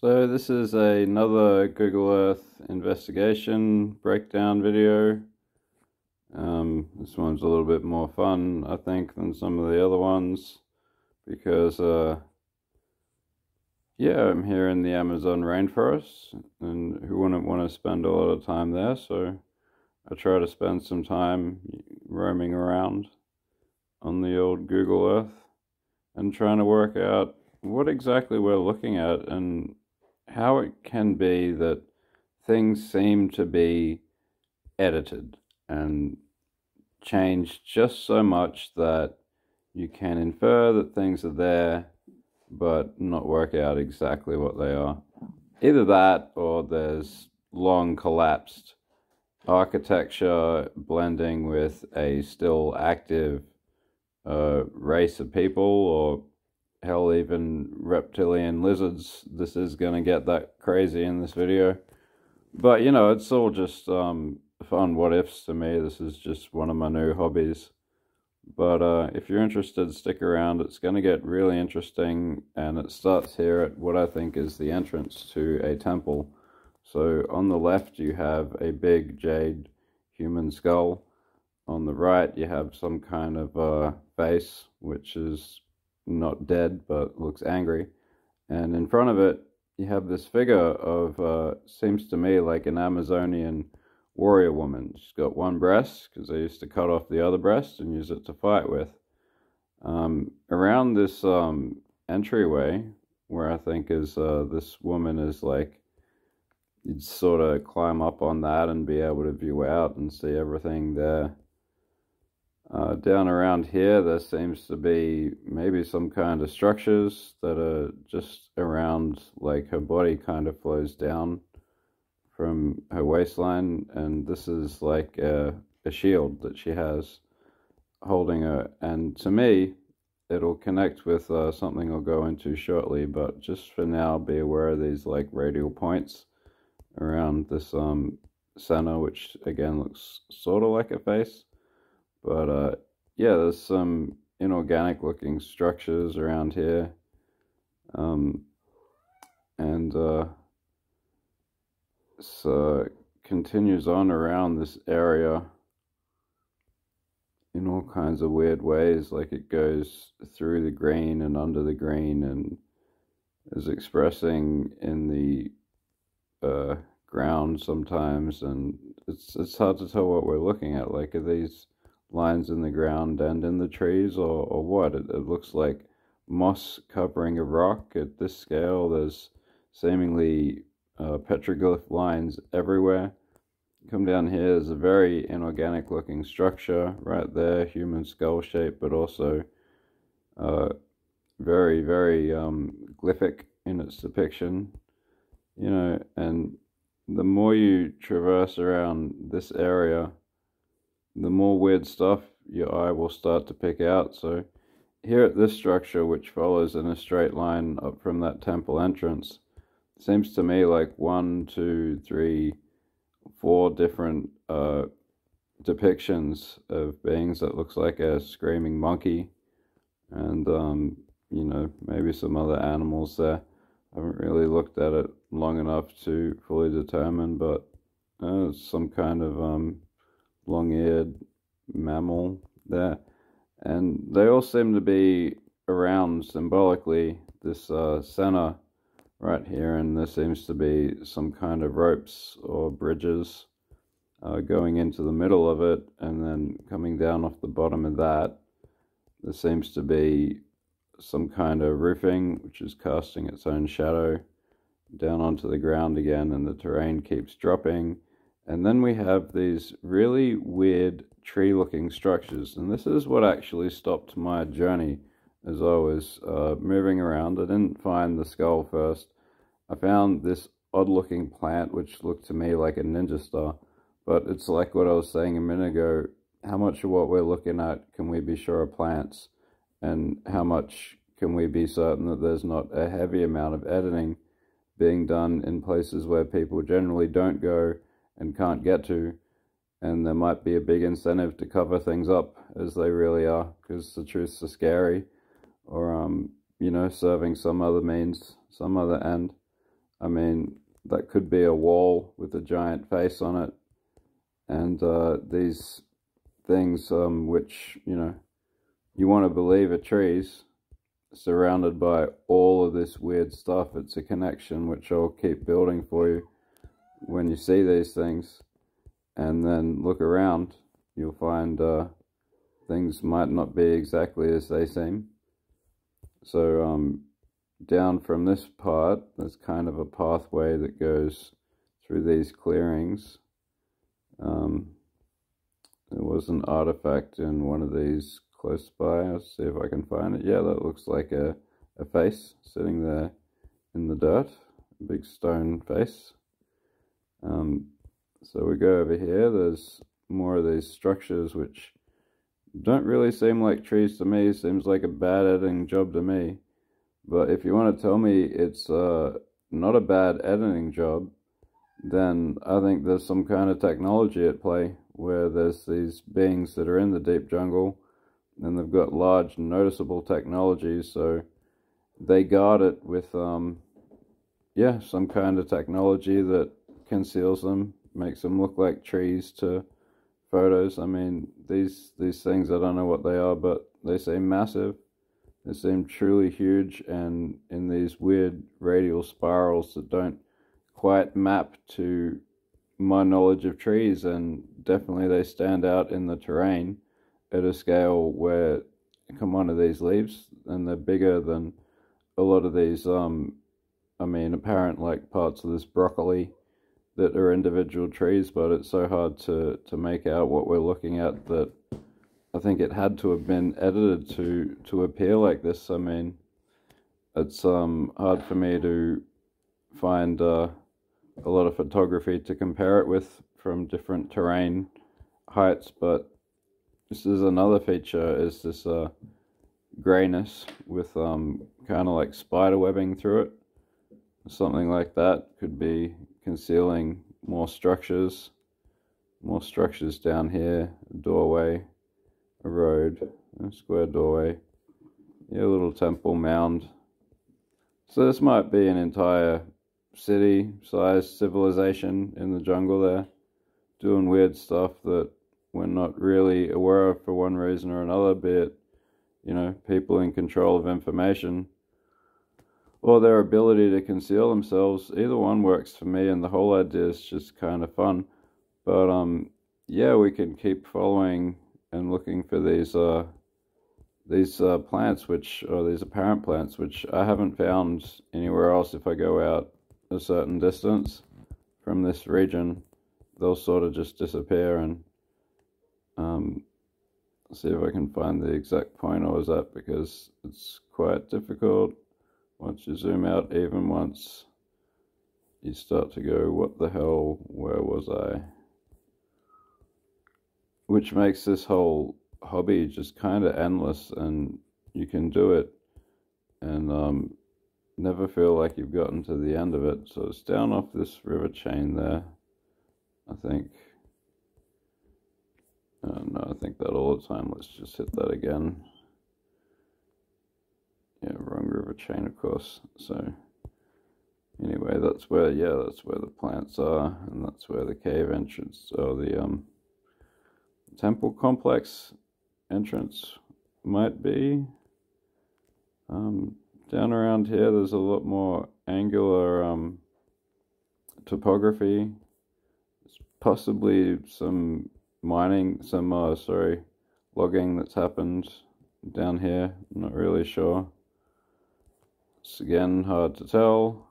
So this is another Google Earth investigation breakdown video. Um, this one's a little bit more fun, I think, than some of the other ones because, uh, yeah, I'm here in the Amazon rainforest and who wouldn't want to spend a lot of time there? So I try to spend some time roaming around on the old Google Earth and trying to work out what exactly we're looking at and how it can be that things seem to be edited and changed just so much that you can infer that things are there but not work out exactly what they are. Either that or there's long collapsed architecture blending with a still active uh, race of people or hell, even reptilian lizards. This is going to get that crazy in this video. But, you know, it's all just um, fun what ifs to me. This is just one of my new hobbies. But uh, if you're interested, stick around. It's going to get really interesting. And it starts here at what I think is the entrance to a temple. So on the left, you have a big jade human skull. On the right, you have some kind of uh, face, which is not dead but looks angry. And in front of it, you have this figure of, uh, seems to me like an Amazonian warrior woman. She's got one breast because they used to cut off the other breast and use it to fight with. Um, around this um, entryway, where I think is uh, this woman is like, you'd sort of climb up on that and be able to view out and see everything there. Uh, down around here, there seems to be maybe some kind of structures that are just around, like her body kind of flows down from her waistline, and this is like a, a shield that she has holding her. And to me, it'll connect with uh, something I'll go into shortly, but just for now, be aware of these like radial points around this um, center, which again looks sort of like a face. But uh, yeah, there's some inorganic looking structures around here. Um, and uh, so continues on around this area in all kinds of weird ways. Like it goes through the green and under the green and is expressing in the uh, ground sometimes. And it's, it's hard to tell what we're looking at. Like, are these lines in the ground and in the trees or, or what. It, it looks like moss covering a rock at this scale. There's seemingly uh, petroglyph lines everywhere. Come down here, there's a very inorganic looking structure right there, human skull shape, but also uh, very, very um, glyphic in its depiction. You know, and the more you traverse around this area, the more weird stuff your eye will start to pick out. So here at this structure, which follows in a straight line up from that temple entrance, seems to me like one, two, three, four different uh, depictions of beings that looks like a screaming monkey and, um, you know, maybe some other animals there. I haven't really looked at it long enough to fully determine, but uh, some kind of um, long-eared mammal there. And they all seem to be around symbolically this uh, center right here, and there seems to be some kind of ropes or bridges uh, going into the middle of it, and then coming down off the bottom of that, there seems to be some kind of roofing, which is casting its own shadow down onto the ground again, and the terrain keeps dropping and then we have these really weird tree looking structures. And this is what actually stopped my journey as I was uh, moving around. I didn't find the skull first. I found this odd looking plant which looked to me like a ninja star. But it's like what I was saying a minute ago. How much of what we're looking at can we be sure are plants? And how much can we be certain that there's not a heavy amount of editing being done in places where people generally don't go and can't get to. And there might be a big incentive to cover things up as they really are because the truths are scary or, um, you know, serving some other means, some other end. I mean, that could be a wall with a giant face on it. And uh, these things, um, which, you know, you want to believe are trees, surrounded by all of this weird stuff. It's a connection which I'll keep building for you when you see these things. And then look around, you'll find uh, things might not be exactly as they seem. So um, down from this part, there's kind of a pathway that goes through these clearings. Um, there was an artifact in one of these close by. See if I can find it. Yeah, that looks like a, a face sitting there in the dirt. A big stone face. Um, so we go over here. There's more of these structures which don't really seem like trees to me. Seems like a bad editing job to me. But if you want to tell me it's uh, not a bad editing job, then I think there's some kind of technology at play where there's these beings that are in the deep jungle and they've got large noticeable technologies so they guard it with um yeah some kind of technology that conceals them makes them look like trees to photos. I mean these these things i don't know what they are but they seem massive. They seem truly huge and in these weird radial spirals that don't quite map to my knowledge of trees and definitely they stand out in the terrain at a scale where come onto these leaves? And they're bigger than a lot of these um I mean apparent like parts of this broccoli that are individual trees but it's so hard to to make out what we're looking at that I think it had to have been edited to to appear like this. I mean, it's um hard for me to find uh, a lot of photography to compare it with from different terrain heights, but this is another feature is this uh, grayness with um kind of like spider webbing through it. Something like that could be concealing more structures, more structures down here, a doorway a road, a square doorway, yeah, a little temple mound. So this might be an entire city-sized civilization in the jungle there, doing weird stuff that we're not really aware of for one reason or another, be it, you know, people in control of information or their ability to conceal themselves. Either one works for me, and the whole idea is just kind of fun. But um, yeah, we can keep following and looking for these uh, these uh, plants, which are these apparent plants, which I haven't found anywhere else. If I go out a certain distance from this region, they'll sort of just disappear. And um, see if I can find the exact point I was at because it's quite difficult once you zoom out. Even once you start to go, what the hell? Where was I? which makes this whole hobby just kind of endless and you can do it and um, never feel like you've gotten to the end of it. So it's down off this river chain there, I think. Uh, no, I think that all the time. Let's just hit that again. Yeah, chain, of course. So anyway, that's where, yeah, that's where the plants are, and that's where the cave entrance, or the um, temple complex entrance might be. Um, down around here, there's a lot more angular um, topography. There's possibly some mining, some, uh, sorry, logging that's happened down here. I'm not really sure. It's again hard to tell.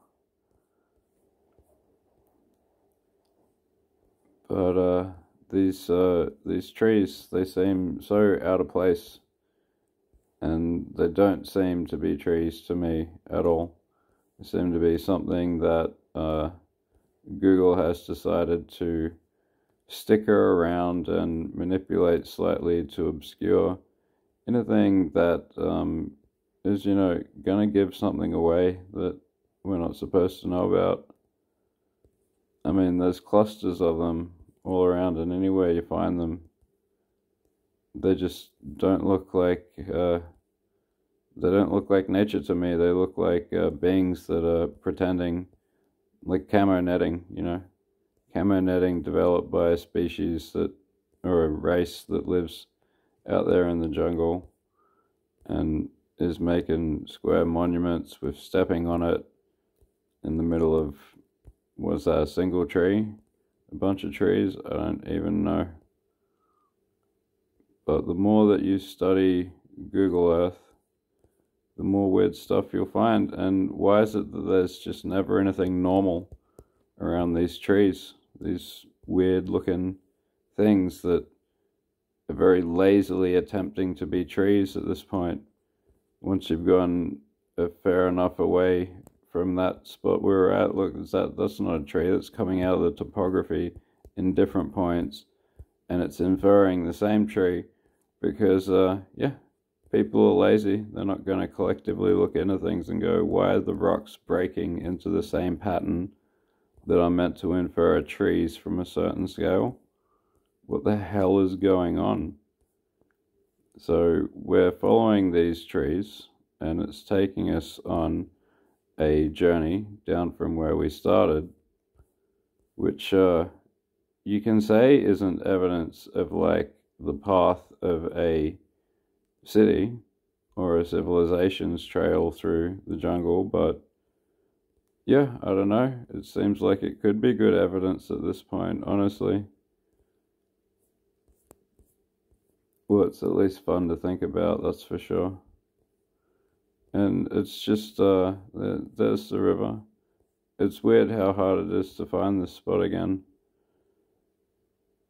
But, uh, these uh, these trees they seem so out of place and they don't seem to be trees to me at all they seem to be something that uh, Google has decided to sticker around and manipulate slightly to obscure anything that um, is you know gonna give something away that we're not supposed to know about I mean there's clusters of them all around, and anywhere you find them, they just don't look like uh, they don't look like nature to me. They look like uh, beings that are pretending like camo netting, you know, camo netting developed by a species that, or a race that lives out there in the jungle and is making square monuments with stepping on it in the middle of, was that a single tree? A bunch of trees? I don't even know. But the more that you study Google Earth, the more weird stuff you'll find. And why is it that there's just never anything normal around these trees? These weird looking things that are very lazily attempting to be trees at this point. Once you've gone a fair enough away from that spot we were at, look, that that's not a tree that's coming out of the topography in different points, and it's inferring the same tree because, uh, yeah, people are lazy. They're not going to collectively look into things and go, why are the rocks breaking into the same pattern that I'm meant to infer trees from a certain scale? What the hell is going on? So we're following these trees and it's taking us on a journey down from where we started, which uh, you can say isn't evidence of like the path of a city or a civilization's trail through the jungle, but yeah, I don't know. It seems like it could be good evidence at this point, honestly. Well, it's at least fun to think about, that's for sure. And it's just, uh, there's the river. It's weird how hard it is to find this spot again.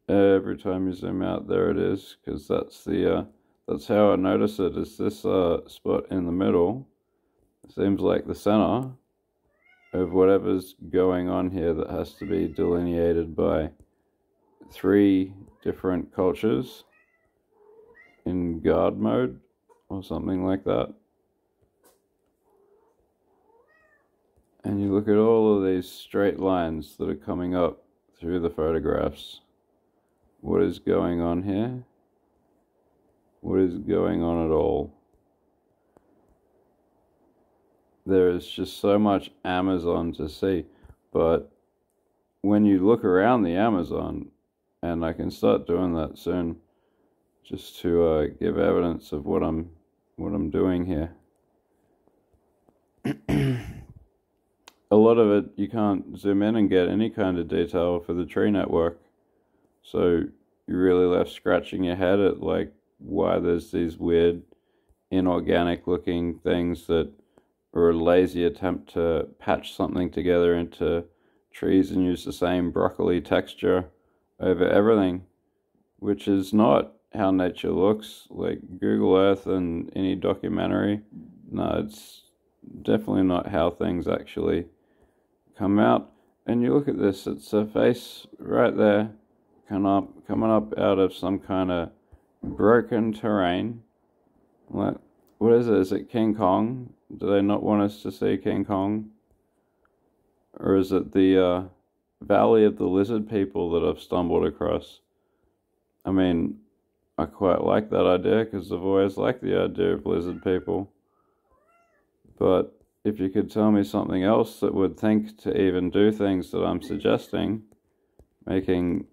Every time you zoom out, there it is, because that's the, uh, that's how I notice it, is this uh, spot in the middle. Seems like the center of whatever's going on here that has to be delineated by three different cultures in guard mode or something like that. And you look at all of these straight lines that are coming up through the photographs. What is going on here? What is going on at all? There is just so much Amazon to see, but when you look around the Amazon, and I can start doing that soon, just to uh, give evidence of what I'm what I'm doing here. a lot of it you can't zoom in and get any kind of detail for the tree network, so you're really left scratching your head at like why there's these weird inorganic looking things that are a lazy attempt to patch something together into trees and use the same broccoli texture over everything, which is not how nature looks. Like Google Earth and any documentary, no, it's definitely not how things actually come out. And you look at this, it's a face right there, coming up, coming up out of some kind of broken terrain. What, what is it? Is it King Kong? Do they not want us to see King Kong? Or is it the uh, Valley of the Lizard People that I've stumbled across? I mean, I quite like that idea because I've always liked the idea of lizard people. But if you could tell me something else that would think to even do things that I'm suggesting, making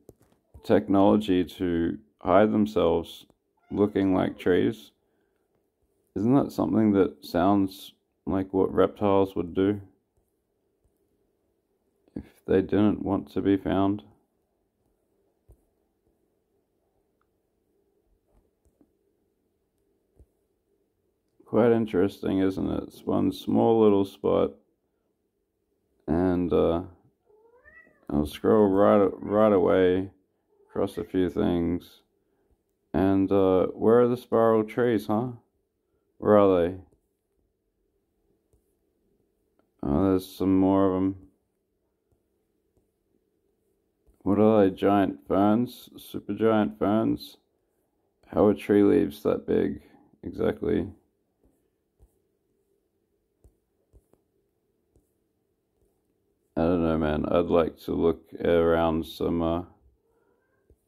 technology to hide themselves looking like trees. Isn't that something that sounds like what reptiles would do if they didn't want to be found? Quite interesting, isn't it? It's one small little spot, and uh, I'll scroll right right away across a few things and uh, where are the spiral trees, huh? Where are they? Oh, there's some more of them. What are they? Giant ferns? Super giant ferns? How are tree leaves that big? Exactly. I don't know, man. I'd like to look around some uh,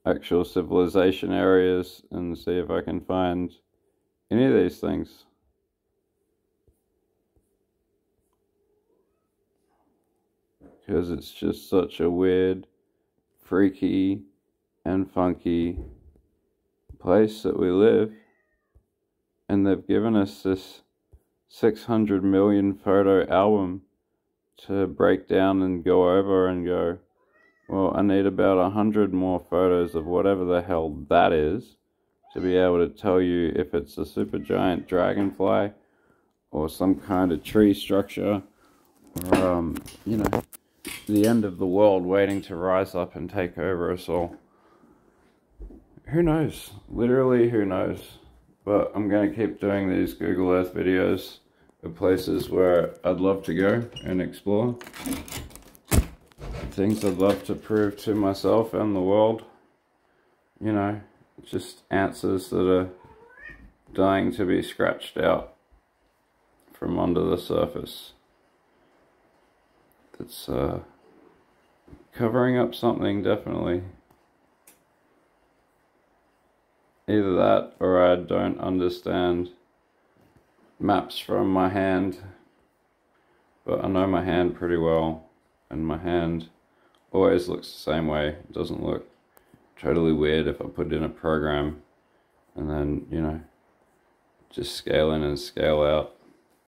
actual civilization areas and see if I can find any of these things. because it's just such a weird, freaky, and funky place that we live. And they've given us this 600 million photo album to break down and go over and go, well, I need about a hundred more photos of whatever the hell that is to be able to tell you if it's a supergiant dragonfly or some kind of tree structure or, um, you know, the end of the world waiting to rise up and take over us all. Who knows? Literally, who knows? But I'm going to keep doing these Google Earth videos places where I'd love to go and explore. Things I'd love to prove to myself and the world. You know, just answers that are dying to be scratched out from under the surface. That's uh, covering up something, definitely. Either that or I don't understand maps from my hand. But I know my hand pretty well. And my hand always looks the same way. It doesn't look totally weird if I put it in a program and then, you know, just scale in and scale out.